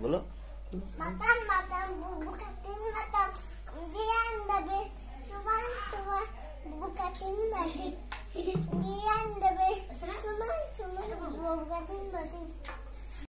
belum makan makan bukatin makan dia lebih cuma cuma bukatin batik dia lebih cuma cuma bukatin batik